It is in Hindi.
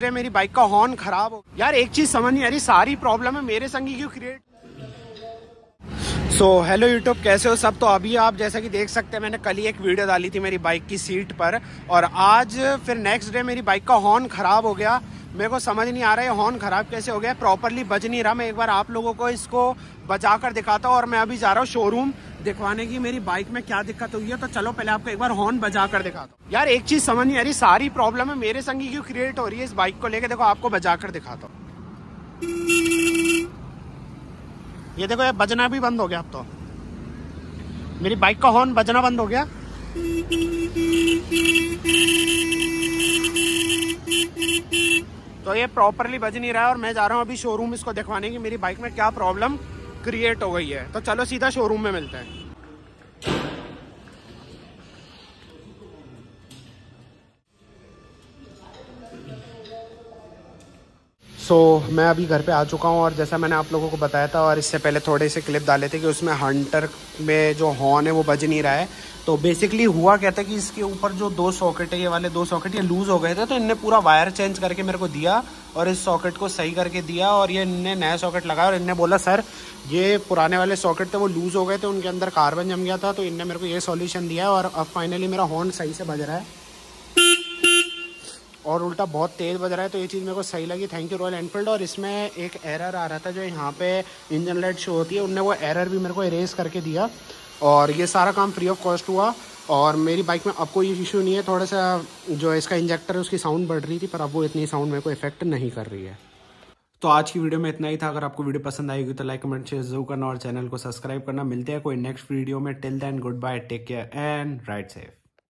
मेरी बाइक का हॉर्न खराब हो यार, एक चीज़ समझ नहीं आ रही, सारी प्रॉब्लम है मेरे संगी क्यों क्रिएट सो हेलो यूट्यूब कैसे हो सब? तो अभी आप जैसा कि देख सकते हैं, मैंने कल ही एक वीडियो डाली थी मेरी बाइक की सीट पर और आज फिर नेक्स्ट डे मेरी बाइक का हॉर्न खराब हो गया। मेरे को समझ नहीं आ रहा है हॉर्न खराब कैसे हो गया प्रॉपरली बज नहीं रहा। मैं एक बार आप लोगों को इसको बजा कर दिखाता हूँ और मैं अभी जा रहा हूँ शोरूम दिखवाने की। मेरी बाइक में क्या दिक्कत हुई है? तो चलो, पहले आपको एक बार हॉर्न बजा कर दिखाता हूँ। यार, एक चीज़ समझ नहीं आ रही, सारी प्रॉब्लम है, मेरे संग क्यों क्रिएट हो रही है इस बाइक को लेकर देखो, आपको बजा कर दिखाता हूँ। ये देखो, ये बजना भी बंद हो गया अब तो। मेरी बाइक का हॉर्न बजना बंद हो गया। तो ये प्रॉपरली बज नहीं रहा है और मैं जा रहा हूँ अभी शोरूम इसको दिखवाने की। मेरी बाइक में क्या प्रॉब्लम क्रिएट हो गई है? तो चलो सीधा शोरूम में मिलते हैं। सो so, मैं अभी घर पे आ चुका हूँ और जैसा मैंने आप लोगों को बताया था और इससे पहले थोड़े से क्लिप डाले थे कि उसमें हंटर में जो हॉर्न है वो बज नहीं रहा है। तो बेसिकली हुआ क्या था कि इसके ऊपर जो दो सॉकेट है ये वाले दो सॉकेट ये लूज़ हो गए थे तो इनने पूरा वायर चेंज करके मेरे को दिया और इस सॉकेट को सही करके दिया और ये इनने नया सॉकेट लगाया और इनने बोला सर ये पुराने वाले सॉकेट थे वो लूज़ हो गए थे उनके अंदर कार्बन जम गया था तो इनने मेरे को ये सॉल्यूशन दिया और अब फाइनली मेरा हॉर्न सही से बज रहा है। और उल्टा बहुत तेज़ बज रहा है तो ये चीज़ मेरे को सही लगी। थैंक यू रॉयल एनफील्ड और इसमें एक एरर आ रहा था जो यहाँ पे इंजन लाइट शो होती है, उनने वो एरर भी मेरे को इरेज करके दिया। और ये सारा काम फ्री ऑफ़ कॉस्ट हुआ। और मेरी बाइक में अब कोई इशू नहीं है थोड़ा सा जो इसका इंजेक्टर है, उसकी साउंड बढ़ रही थी, पर अब वो इतनी साउंड मेरे को इफ़ेक्ट नहीं कर रही है। तो आज की वीडियो में इतना ही था। अगर आपको वीडियो पसंद आएगी तो लाइक कमेंट शेयर ज़रूर करना और चैनल को सब्सक्राइब करना। मिलते हैं कोई नेक्स्ट वीडियो में। Till then good bye take care and right safe